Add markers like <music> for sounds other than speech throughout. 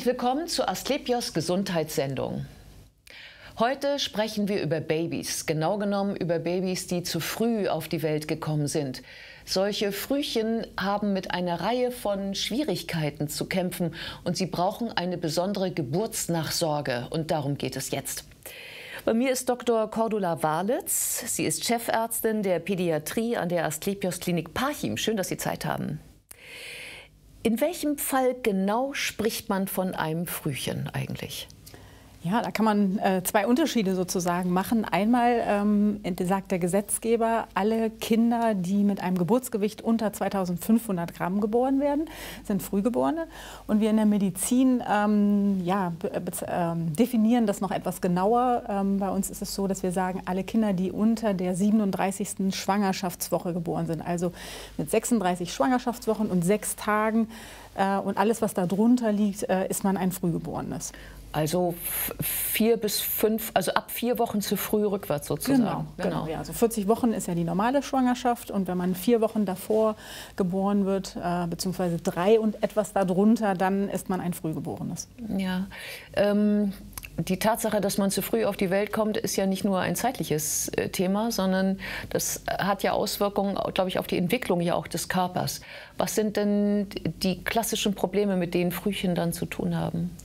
Herzlich willkommen zu Asklepios Gesundheitssendung. Heute sprechen wir über Babys, genau genommen über Babys, die zu früh auf die Welt gekommen sind. Solche Frühchen haben mit einer Reihe von Schwierigkeiten zu kämpfen und sie brauchen eine besondere Geburtsnachsorge. Und darum geht es jetzt. Bei mir ist Dr. Cordula Walitz. Sie ist Chefärztin der Pädiatrie an der Asklepios Klinik Parchim. Schön, dass Sie Zeit haben. In welchem Fall genau spricht man von einem Frühchen eigentlich? Ja, da kann man äh, zwei Unterschiede sozusagen machen. Einmal ähm, sagt der Gesetzgeber, alle Kinder, die mit einem Geburtsgewicht unter 2500 Gramm geboren werden, sind Frühgeborene. Und wir in der Medizin ähm, ja, äh, definieren das noch etwas genauer. Ähm, bei uns ist es so, dass wir sagen, alle Kinder, die unter der 37. Schwangerschaftswoche geboren sind, also mit 36 Schwangerschaftswochen und sechs Tagen und alles, was darunter liegt, äh, ist man ein Frühgeborenes. Also vier bis fünf, also ab vier Wochen zu früh rückwärts sozusagen. Genau, genau. genau ja. Also 40 Wochen ist ja die normale Schwangerschaft und wenn man vier Wochen davor geboren wird, äh, beziehungsweise drei und etwas darunter, dann ist man ein Frühgeborenes. Ja. Ähm, die Tatsache, dass man zu früh auf die Welt kommt, ist ja nicht nur ein zeitliches äh, Thema, sondern das hat ja Auswirkungen, glaube ich, auf die Entwicklung ja auch des Körpers. Was sind denn die klassischen Probleme, mit denen Frühchen dann zu tun haben?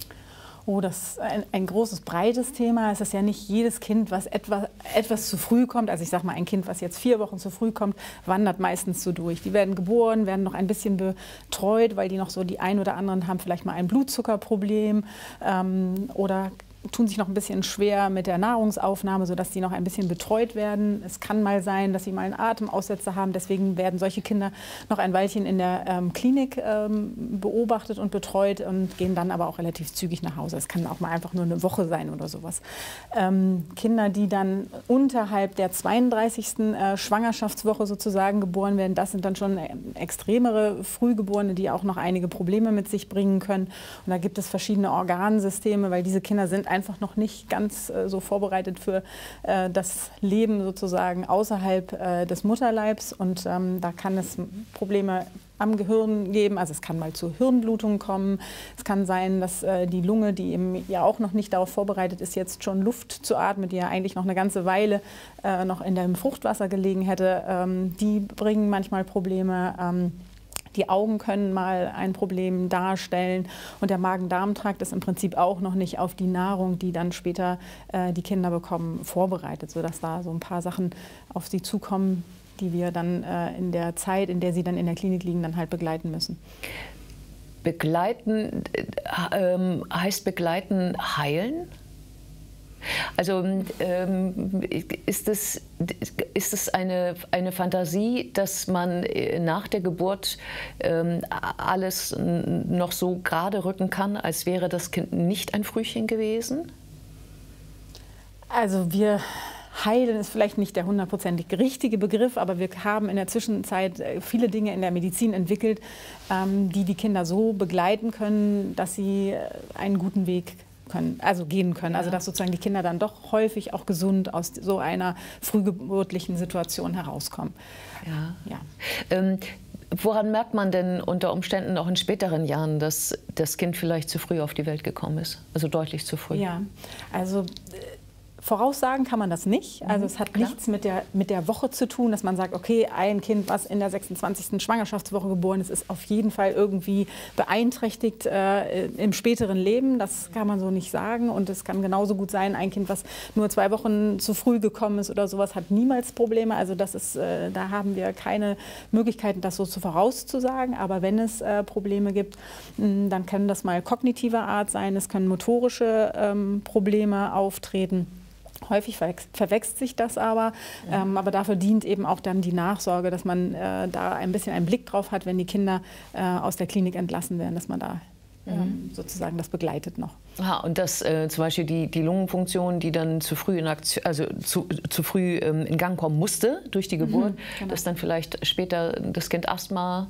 Oh, das ist ein, ein, großes, breites Thema. Es ist ja nicht jedes Kind, was etwas, etwas zu früh kommt. Also ich sage mal, ein Kind, was jetzt vier Wochen zu früh kommt, wandert meistens so durch. Die werden geboren, werden noch ein bisschen betreut, weil die noch so die ein oder anderen haben vielleicht mal ein Blutzuckerproblem ähm, oder tun sich noch ein bisschen schwer mit der Nahrungsaufnahme, sodass sie noch ein bisschen betreut werden. Es kann mal sein, dass sie mal einen Atemaussetzer haben. Deswegen werden solche Kinder noch ein Weilchen in der ähm, Klinik ähm, beobachtet und betreut und gehen dann aber auch relativ zügig nach Hause. Es kann auch mal einfach nur eine Woche sein oder sowas. Ähm, Kinder, die dann unterhalb der 32. Äh, Schwangerschaftswoche sozusagen geboren werden, das sind dann schon äh, extremere Frühgeborene, die auch noch einige Probleme mit sich bringen können. Und da gibt es verschiedene Organsysteme, weil diese Kinder sind einfach noch nicht ganz äh, so vorbereitet für äh, das Leben sozusagen außerhalb äh, des Mutterleibs. Und ähm, da kann es Probleme am Gehirn geben. Also es kann mal zu Hirnblutungen kommen. Es kann sein, dass äh, die Lunge, die eben ja auch noch nicht darauf vorbereitet ist, jetzt schon Luft zu atmen, die ja eigentlich noch eine ganze Weile äh, noch in dem Fruchtwasser gelegen hätte, ähm, die bringen manchmal Probleme. Ähm, die Augen können mal ein Problem darstellen und der Magen-Darm-Trakt ist im Prinzip auch noch nicht auf die Nahrung, die dann später äh, die Kinder bekommen, vorbereitet, sodass da so ein paar Sachen auf sie zukommen, die wir dann äh, in der Zeit, in der sie dann in der Klinik liegen, dann halt begleiten müssen. Begleiten äh, heißt begleiten heilen? Also ähm, ist es, ist es eine, eine Fantasie, dass man äh, nach der Geburt ähm, alles noch so gerade rücken kann, als wäre das Kind nicht ein Frühchen gewesen? Also wir heilen ist vielleicht nicht der hundertprozentig richtige Begriff, aber wir haben in der Zwischenzeit äh, viele Dinge in der Medizin entwickelt, ähm, die die Kinder so begleiten können, dass sie äh, einen guten Weg können, also gehen können. Also ja. Also dass sozusagen die Kinder dann doch häufig auch gesund aus so einer frühgeburtlichen Situation herauskommen. Ja. ja. Ähm, woran merkt man denn unter Umständen auch in späteren Jahren, dass das Kind vielleicht zu früh auf die Welt gekommen ist? Also deutlich zu früh? Ja, also äh, Voraussagen kann man das nicht. Also mhm, es hat Klar. nichts mit der, mit der Woche zu tun, dass man sagt, okay, ein Kind, was in der 26. Schwangerschaftswoche geboren ist, ist auf jeden Fall irgendwie beeinträchtigt äh, im späteren Leben. Das kann man so nicht sagen. Und es kann genauso gut sein, ein Kind, was nur zwei Wochen zu früh gekommen ist oder sowas, hat niemals Probleme. Also das ist, äh, da haben wir keine Möglichkeiten, das so zu vorauszusagen. Aber wenn es äh, Probleme gibt, mh, dann können das mal kognitiver Art sein, es können motorische ähm, Probleme auftreten. Häufig verwechselt sich das aber, ja. ähm, aber dafür dient eben auch dann die Nachsorge, dass man äh, da ein bisschen einen Blick drauf hat, wenn die Kinder äh, aus der Klinik entlassen werden, dass man da mhm. sozusagen das begleitet noch. Aha, und dass äh, zum Beispiel die, die Lungenfunktion, die dann zu früh in, Aktion, also zu, zu früh ähm, in Gang kommen musste durch die Geburt, mhm, genau. dass dann vielleicht später das Kind Asthma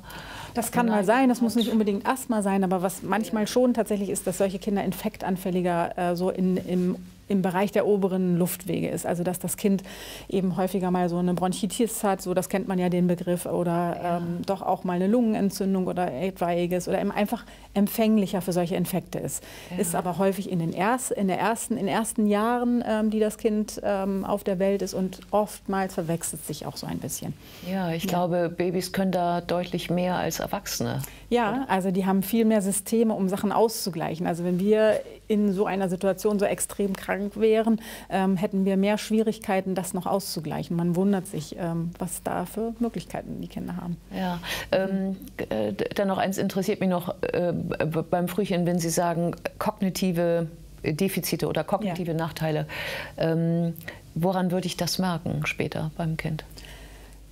das kann mal sein, das muss nicht unbedingt Asthma sein, aber was manchmal schon tatsächlich ist, dass solche Kinder infektanfälliger äh, so in, im im Bereich der oberen Luftwege ist. Also dass das Kind eben häufiger mal so eine Bronchitis hat, so das kennt man ja den Begriff, oder ja. ähm, doch auch mal eine Lungenentzündung oder etwaiges oder eben einfach empfänglicher für solche Infekte ist. Ja. Ist aber häufig in den, erst, in der ersten, in ersten Jahren, ähm, die das Kind ähm, auf der Welt ist und oftmals verwechselt sich auch so ein bisschen. Ja, ich ja. glaube, Babys können da deutlich mehr als Erwachsene. Ja, oder? also die haben viel mehr Systeme, um Sachen auszugleichen. Also wenn wir in so einer Situation so extrem krank wären, ähm, hätten wir mehr Schwierigkeiten, das noch auszugleichen. Man wundert sich, ähm, was da für Möglichkeiten die Kinder haben. Ja, ähm, äh, dann noch eins interessiert mich noch äh, beim Frühchen, wenn Sie sagen kognitive Defizite oder kognitive ja. Nachteile. Ähm, woran würde ich das merken später beim Kind?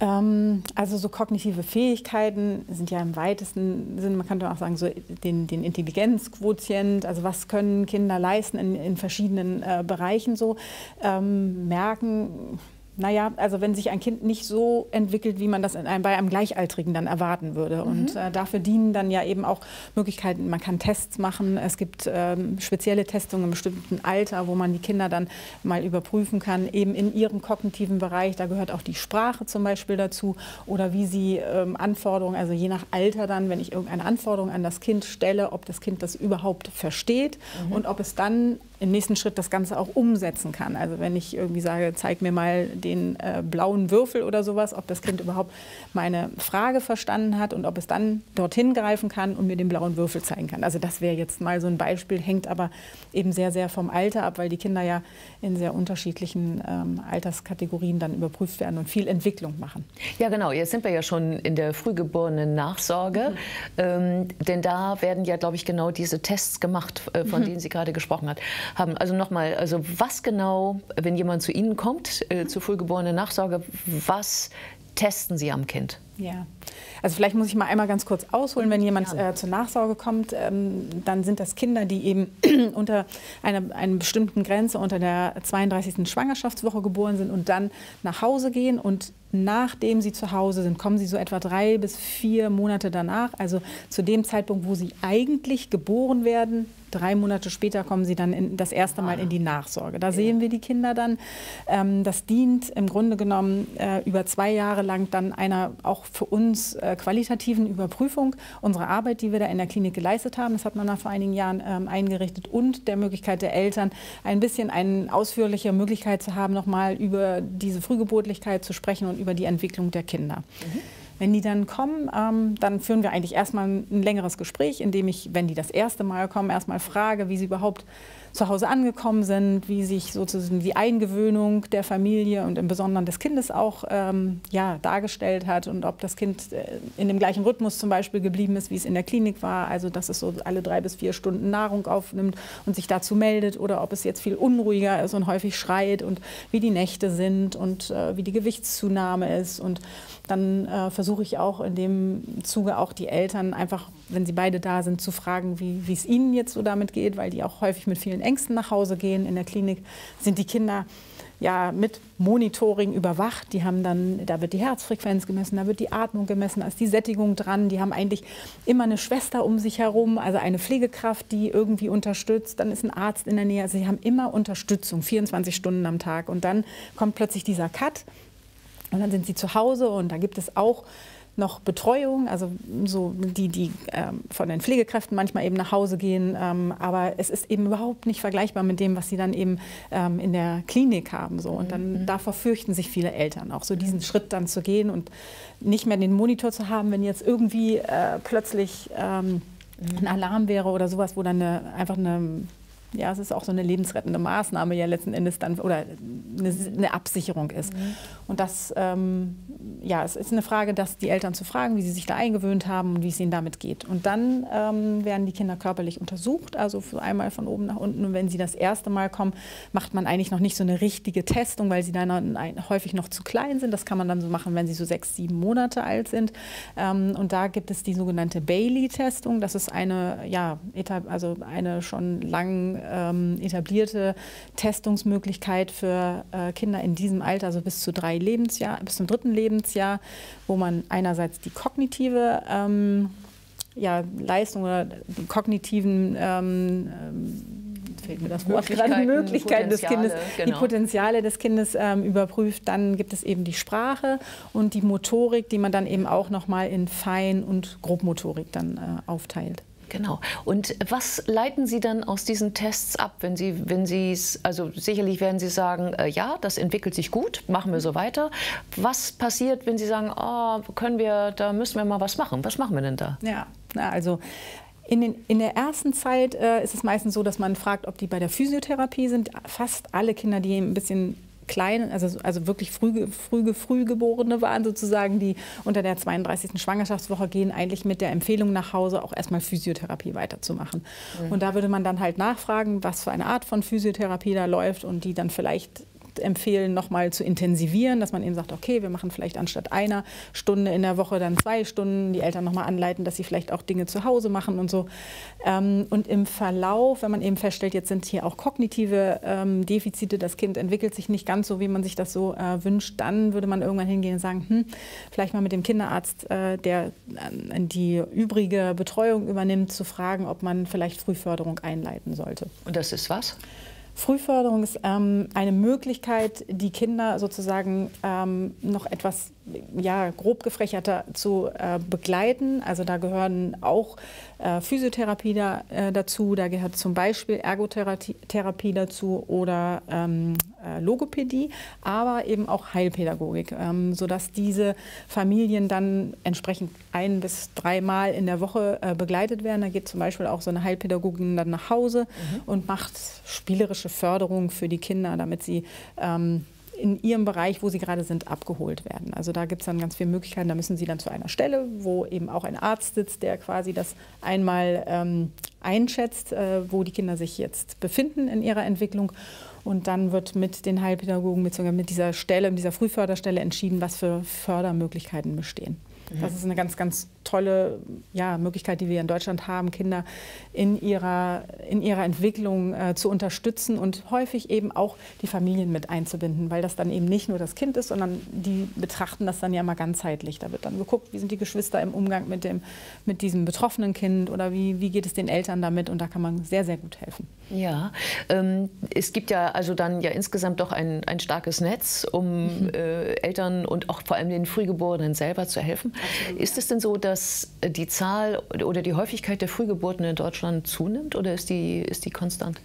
Ähm, also so kognitive Fähigkeiten sind ja im weitesten Sinne, man könnte auch sagen, so den, den Intelligenzquotient, also was können Kinder leisten in, in verschiedenen äh, Bereichen so, ähm, merken naja, also wenn sich ein Kind nicht so entwickelt, wie man das einem, bei einem Gleichaltrigen dann erwarten würde. Mhm. Und äh, dafür dienen dann ja eben auch Möglichkeiten, man kann Tests machen. Es gibt ähm, spezielle Testungen im bestimmten Alter, wo man die Kinder dann mal überprüfen kann, eben in ihrem kognitiven Bereich. Da gehört auch die Sprache zum Beispiel dazu oder wie sie ähm, Anforderungen, also je nach Alter dann, wenn ich irgendeine Anforderung an das Kind stelle, ob das Kind das überhaupt versteht mhm. und ob es dann im nächsten Schritt das Ganze auch umsetzen kann. Also wenn ich irgendwie sage, zeig mir mal den äh, blauen Würfel oder sowas, ob das Kind überhaupt meine Frage verstanden hat und ob es dann dorthin greifen kann und mir den blauen Würfel zeigen kann. Also das wäre jetzt mal so ein Beispiel, hängt aber eben sehr, sehr vom Alter ab, weil die Kinder ja in sehr unterschiedlichen ähm, Alterskategorien dann überprüft werden und viel Entwicklung machen. Ja, genau. Jetzt sind wir ja schon in der frühgeborenen Nachsorge, mhm. ähm, denn da werden ja, glaube ich, genau diese Tests gemacht, äh, von mhm. denen Sie gerade gesprochen hat, haben. Also nochmal, also was genau, wenn jemand zu Ihnen kommt, äh, zu frühgeborenen Nachsorge, was testen Sie am Kind? Ja, also vielleicht muss ich mal einmal ganz kurz ausholen, wenn jemand äh, zur Nachsorge kommt, ähm, dann sind das Kinder, die eben <clears throat> unter einer, einer bestimmten Grenze, unter der 32. Schwangerschaftswoche geboren sind und dann nach Hause gehen und nachdem sie zu Hause sind, kommen sie so etwa drei bis vier Monate danach, also zu dem Zeitpunkt, wo sie eigentlich geboren werden, drei Monate später kommen sie dann in, das erste Mal in die Nachsorge. Da sehen wir die Kinder dann. Ähm, das dient im Grunde genommen äh, über zwei Jahre lang dann einer auch für uns äh, qualitativen Überprüfung unserer Arbeit, die wir da in der Klinik geleistet haben. Das hat man nach vor einigen Jahren ähm, eingerichtet und der Möglichkeit der Eltern, ein bisschen eine ausführliche Möglichkeit zu haben, nochmal über diese Frühgeburtlichkeit zu sprechen und über die Entwicklung der Kinder. Mhm. Wenn die dann kommen, ähm, dann führen wir eigentlich erstmal ein längeres Gespräch, in dem ich, wenn die das erste Mal kommen, erstmal frage, wie sie überhaupt zu Hause angekommen sind, wie sich sozusagen die Eingewöhnung der Familie und im Besonderen des Kindes auch ähm, ja, dargestellt hat und ob das Kind äh, in dem gleichen Rhythmus zum Beispiel geblieben ist, wie es in der Klinik war, also dass es so alle drei bis vier Stunden Nahrung aufnimmt und sich dazu meldet oder ob es jetzt viel unruhiger ist und häufig schreit und wie die Nächte sind und äh, wie die Gewichtszunahme ist. Und dann äh, versuche ich auch in dem Zuge auch die Eltern einfach, wenn sie beide da sind, zu fragen, wie es ihnen jetzt so damit geht, weil die auch häufig mit vielen Ängsten nach Hause gehen. In der Klinik sind die Kinder ja mit Monitoring überwacht. Die haben dann, da wird die Herzfrequenz gemessen, da wird die Atmung gemessen, da ist die Sättigung dran. Die haben eigentlich immer eine Schwester um sich herum, also eine Pflegekraft, die irgendwie unterstützt. Dann ist ein Arzt in der Nähe. Also sie haben immer Unterstützung, 24 Stunden am Tag. Und dann kommt plötzlich dieser Cut und dann sind sie zu Hause und da gibt es auch noch Betreuung, also so die, die ähm, von den Pflegekräften manchmal eben nach Hause gehen. Ähm, aber es ist eben überhaupt nicht vergleichbar mit dem, was sie dann eben ähm, in der Klinik haben. So. Und dann mhm. davor fürchten sich viele Eltern auch, so diesen Schritt dann zu gehen und nicht mehr den Monitor zu haben, wenn jetzt irgendwie äh, plötzlich ähm, ein Alarm wäre oder sowas, wo dann eine, einfach eine ja, es ist auch so eine lebensrettende Maßnahme ja letzten Endes dann oder eine, eine Absicherung ist. Mhm. Und das, ähm, ja, es ist eine Frage, dass die Eltern zu fragen, wie sie sich da eingewöhnt haben und wie es ihnen damit geht. Und dann ähm, werden die Kinder körperlich untersucht, also einmal von oben nach unten. Und wenn sie das erste Mal kommen, macht man eigentlich noch nicht so eine richtige Testung, weil sie dann häufig noch zu klein sind. Das kann man dann so machen, wenn sie so sechs, sieben Monate alt sind. Ähm, und da gibt es die sogenannte Bailey-Testung. Das ist eine, ja, also eine schon lang ähm, etablierte Testungsmöglichkeit für äh, Kinder in diesem Alter, also bis zu drei Lebensjahr, bis zum dritten Lebensjahr, wo man einerseits die kognitive ähm, ja, Leistung oder die kognitiven ähm, fehlt mir das Wort gerade, Möglichkeiten des Kindes, genau. die Potenziale des Kindes ähm, überprüft. Dann gibt es eben die Sprache und die Motorik, die man dann eben auch nochmal in Fein- und Grobmotorik dann äh, aufteilt. Genau. Und was leiten Sie dann aus diesen Tests ab, wenn Sie, wenn Sie es, also sicherlich werden Sie sagen, äh, ja, das entwickelt sich gut, machen wir so weiter. Was passiert, wenn Sie sagen, oh, können wir, da müssen wir mal was machen? Was machen wir denn da? Ja, also in, den, in, der ersten Zeit äh, ist es meistens so, dass man fragt, ob die bei der Physiotherapie sind. Fast alle Kinder, die ein bisschen kleinen, also, also wirklich früh, früh, Frühgeborene waren sozusagen, die unter der 32. Schwangerschaftswoche gehen, eigentlich mit der Empfehlung nach Hause auch erstmal Physiotherapie weiterzumachen. Mhm. Und da würde man dann halt nachfragen, was für eine Art von Physiotherapie da läuft und die dann vielleicht empfehlen, nochmal zu intensivieren, dass man eben sagt, okay, wir machen vielleicht anstatt einer Stunde in der Woche dann zwei Stunden, die Eltern nochmal anleiten, dass sie vielleicht auch Dinge zu Hause machen und so. Ähm, und im Verlauf, wenn man eben feststellt, jetzt sind hier auch kognitive ähm, Defizite, das Kind entwickelt sich nicht ganz so, wie man sich das so äh, wünscht, dann würde man irgendwann hingehen und sagen, hm, vielleicht mal mit dem Kinderarzt, äh, der äh, die übrige Betreuung übernimmt, zu fragen, ob man vielleicht Frühförderung einleiten sollte. Und das ist was? Frühförderung ist ähm, eine Möglichkeit, die Kinder sozusagen ähm, noch etwas ja, grob gefächerter zu äh, begleiten. Also da gehören auch äh, Physiotherapie da, äh, dazu, da gehört zum Beispiel Ergotherapie dazu oder ähm, äh, Logopädie, aber eben auch Heilpädagogik, ähm, sodass diese Familien dann entsprechend ein bis dreimal in der Woche äh, begleitet werden. Da geht zum Beispiel auch so eine Heilpädagogin dann nach Hause mhm. und macht spielerische Förderung für die Kinder, damit sie ähm, in ihrem Bereich, wo sie gerade sind, abgeholt werden. Also da gibt es dann ganz viele Möglichkeiten. Da müssen sie dann zu einer Stelle, wo eben auch ein Arzt sitzt, der quasi das einmal ähm, einschätzt, äh, wo die Kinder sich jetzt befinden in ihrer Entwicklung. Und dann wird mit den Heilpädagogen, mit, mit dieser Stelle, mit dieser Frühförderstelle entschieden, was für Fördermöglichkeiten bestehen. Das ist eine ganz, ganz tolle ja, Möglichkeit, die wir in Deutschland haben, Kinder in ihrer, in ihrer Entwicklung äh, zu unterstützen und häufig eben auch die Familien mit einzubinden, weil das dann eben nicht nur das Kind ist, sondern die betrachten das dann ja mal ganzheitlich. Da wird dann geguckt, wie sind die Geschwister im Umgang mit, dem, mit diesem betroffenen Kind oder wie, wie geht es den Eltern damit und da kann man sehr, sehr gut helfen. Ja, ähm, es gibt ja also dann ja insgesamt doch ein, ein starkes Netz, um mhm. äh, Eltern und auch vor allem den Frühgeborenen selber zu helfen. Absolut. Ist es denn so, dass die Zahl oder die Häufigkeit der Frühgeburten in Deutschland zunimmt oder ist die, ist die konstant?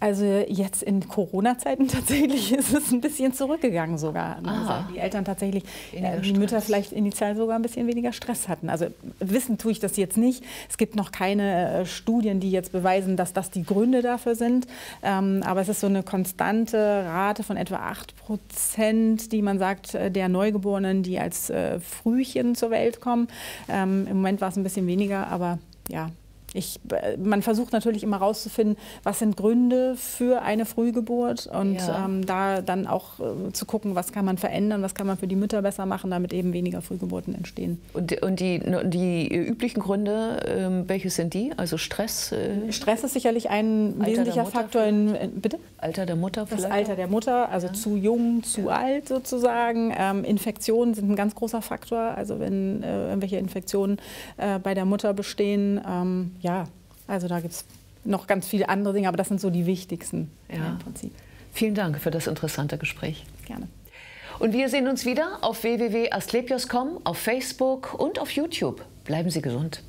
Also jetzt in Corona-Zeiten tatsächlich <laughs> ist es ein bisschen zurückgegangen sogar. Also die Eltern tatsächlich, äh, die Mütter vielleicht initial sogar ein bisschen weniger Stress hatten. Also wissen tue ich das jetzt nicht. Es gibt noch keine äh, Studien, die jetzt beweisen, dass das die Gründe dafür sind. Ähm, aber es ist so eine konstante Rate von etwa 8 Prozent, die man sagt, äh, der Neugeborenen, die als Frühchen zur Welt kommen. Ähm, Im Moment war es ein bisschen weniger, aber ja, ich, man versucht natürlich immer herauszufinden, was sind Gründe für eine Frühgeburt und ja. ähm, da dann auch äh, zu gucken, was kann man verändern, was kann man für die Mütter besser machen, damit eben weniger Frühgeburten entstehen. Und, und die, die, üblichen Gründe, ähm, welche sind die? Also Stress? Äh Stress ist sicherlich ein Alter wesentlicher Faktor. In, äh, bitte? Alter der Mutter vielleicht? Das Alter der Mutter, also ja. zu jung, zu ja. alt sozusagen. Ähm, Infektionen sind ein ganz großer Faktor. Also wenn äh, irgendwelche Infektionen äh, bei der Mutter bestehen, ähm, ja, also da gibt es noch ganz viele andere Dinge, aber das sind so die wichtigsten ja. im Prinzip. Vielen Dank für das interessante Gespräch. Gerne. Und wir sehen uns wieder auf www.asklepios.com, auf Facebook und auf YouTube. Bleiben Sie gesund.